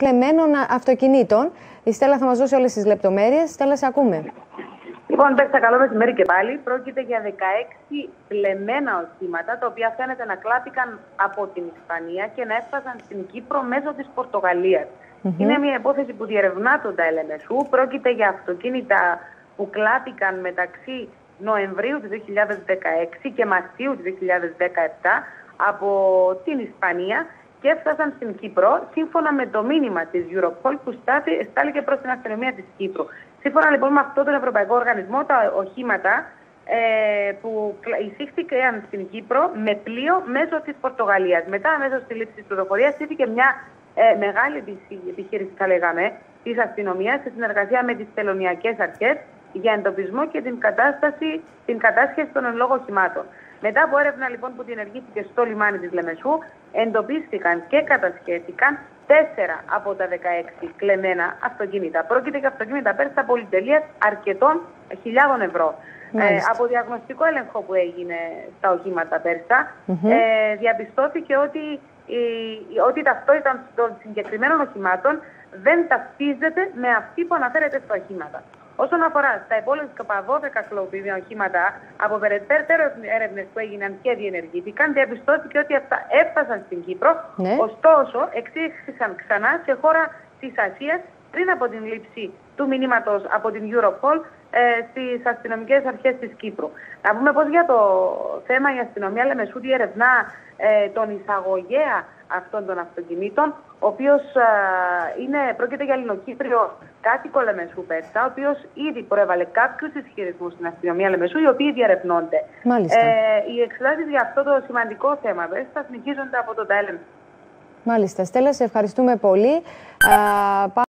κλεμμένων αυτοκινήτων. Η Στέλλα θα μας δώσει όλες τις λεπτομέρειες. Στέλλα, σε ακούμε. Λοιπόν, παίξα καλό μεσημέρι και πάλι. Πρόκειται για 16 πλεμμένα οχήματα, τα οποία φαίνεται να κλάπηκαν από την Ισπανία και να έφτασαν στην Κύπρο μέσω της Πορτογαλίας. Είναι μια υπόθεση που διερευνά τον ΤΑΕΛΕΜΕΣΟΥ. Πρόκειται για αυτοκίνητα που κλάπηκαν μεταξύ Νοεμβρίου του 2016 και Μαρτίου του 2017 από την Ισπανία και έφτασαν στην Κύπρο σύμφωνα με το μήνυμα της Europol που στάληκε προς την αστυνομία της Κύπρου. Σύμφωνα λοιπόν με αυτόν τον Ευρωπαϊκό Οργανισμό, τα οχήματα ε, που εισήχθηκαν στην Κύπρο με πλοίο μέσω της Πορτογαλίας. Μετά, μέσω στη λήψη της πληροφορίας, ήρθε μια ε, μεγάλη επιχείρηση, θα λέγαμε, της αστυνομίας σε συνεργασία με τις τελωνιακές αρχές για εντοπισμό και την, κατάσταση, την κατάσχεση των εν λόγω οχημάτων. Μετά από έρευνα λοιπόν που διενεργήθηκε στο λιμάνι της Λεμεσού, εντοπίστηκαν και κατασχέθηκαν τέσσερα από τα 16 κλεμμένα αυτοκίνητα. Πρόκειται για αυτοκίνητα πέρσι πολυτελείας αρκετών χιλιάδων ευρώ. Ε, από διαγνωστικό έλεγχο που έγινε στα οχήματα πέρσι, ε, διαπιστώθηκε ότι, η, ότι η ταυτότητα των συγκεκριμένων οχημάτων δεν ταυτίζεται με αυτή που αναφέρεται στα οχήματα. Όσον αφορά στα υπόλοιπα 12 κλοπίδια οχήματα, από περαιτέρω έρευνες που έγιναν και διενεργήθηκαν, διαπιστώθηκε ότι αυτά έφτασαν στην Κύπρο, ναι. ωστόσο εξήχθησαν ξανά σε χώρα της Ασίας πριν από την λήψη του μηνύματος από την Europol ε, στις αστυνομικές αρχές της Κύπρου. Να πούμε πω για το θέμα η αστυνομία Λεμεσού διερευνά ε, τον εισαγωγέα αυτών των αυτοκινήτων, ο οποίος ε, πρόκειται για Ελληνοκύπριο κάτοικο Λεμεσού Πέρσα, ο οποίος ήδη προέβαλε κάποιους ισχυρισμούς στην αστυνομία Λεμεσού, οι οποίοι διαρευνώνται. Μάλιστα. Ε, οι εξετάσεις για αυτό το σημαντικό θέμα θα συνεχίζονται από τον ΤΑΕΛΕΜ. Μάλιστα. Στέλλα, σε ευχαριστούμε πολύ.